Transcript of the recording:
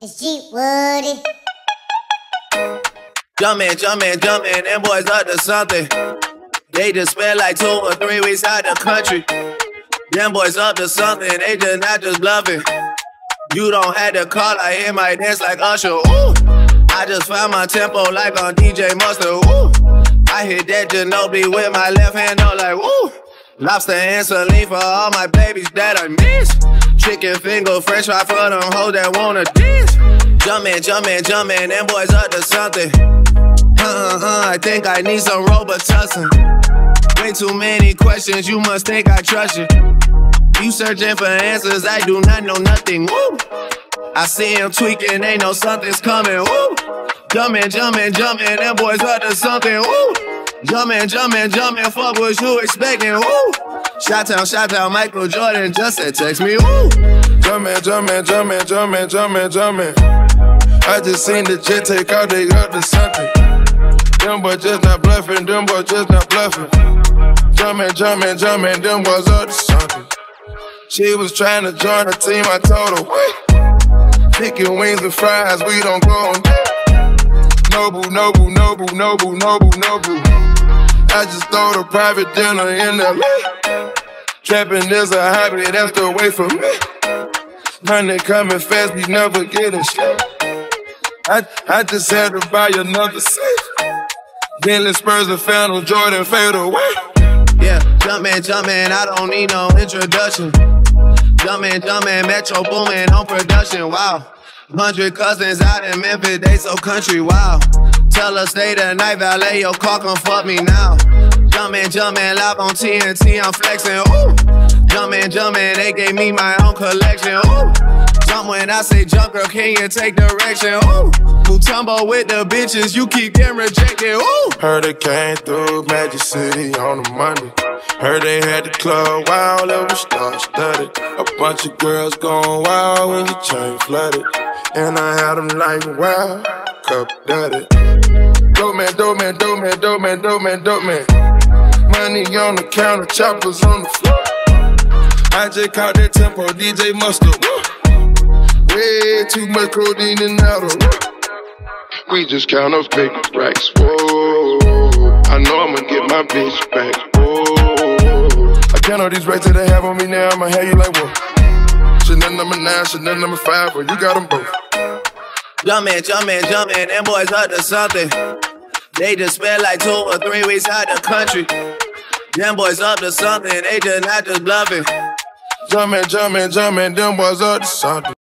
It's G Woody. Jumpin', jumpin', jumpin', them boys up to something. They just spent like two or three weeks out the country. Them boys up to something, they just not just bluffing. You don't have to call, I hear my dance like Usher. Ooh, I just found my tempo like on DJ Mustard. Ooh, I hit that Ginobili with my left hand, I'm like, woo. Lobster and saline for all my babies that I miss. Chicken finger, fresh fry for them hoes that wanna dish. Jumpin', jumpin', jumpin', them boys up to something. Uh uh, I think I need some Robitussin. Way too many questions, you must think I trust you. You searching for answers, I do not know nothing. Woo! I see him tweaking, ain't no something's coming. Woo! Jumpin', jumpin', jumpin', them boys up to something. Woo! Jumpin', jumpin', jumpin', fuck what you expecting. Woo! Shot town, shot town, Michael Jordan just said text me. Woo! Jumpin', jumpin', jumpin', jumpin', jumpin', jumpin'. I just seen the jet take out, they up to something. Them boys just not bluffing, them boys just not bluffing. Jumpin', jumpin', jumpin', them boys up to something. She was trying to join the team, I told her, wait. Chicken wings and fries, we don't go on that. Noble, noble, noble, noble, noble, noble. I just throw the private dinner in LA. Trapping is a hobby, that's the way for me. Money coming fast, we never getting shit. I, I just had to buy another safe. Bentley Spurs and Phantom Jordan fade away. Yeah, jumpin', jumpin', I don't need no introduction. Jumpin', jumpin', Metro Boomin on production, wow. Hundred cousins out in Memphis, they so country, wow. Tell her stay the night, valet your car, come fuck me now. Jumpin', jumpin', live on TNT, I'm flexin', ooh. Jumpin', jumpin', they gave me my own collection, ooh. Jump when I say jump, girl, can you take direction, ooh. Mutombo with the bitches, you keep getting rejected, ooh. Heard it came through Magic City on a Monday. Heard they had the club wild, it was star studded. A bunch of girls going wild when the chain flooded. And I had them like wow, cup dirty. Dope man, dope man, dope man, dope man, dope man, dope man. Money on the counter, choppers on the floor. I just caught that tempo, DJ Mustard. Way too much codeine and out We just count up big racks. Whoa, I know I'ma get my bitch back. Whoa, I count all these racks that they have on me now. I'ma have you like whoa. Chanel number nine, Chanel number five, well you got them both. Jumpin', jumpin', jumpin', them boys up to something. They just spent like two or three weeks out the country. Them boys up to something, they just not just bluffing. Jumpin', jumpin', jumpin', them boys up to something.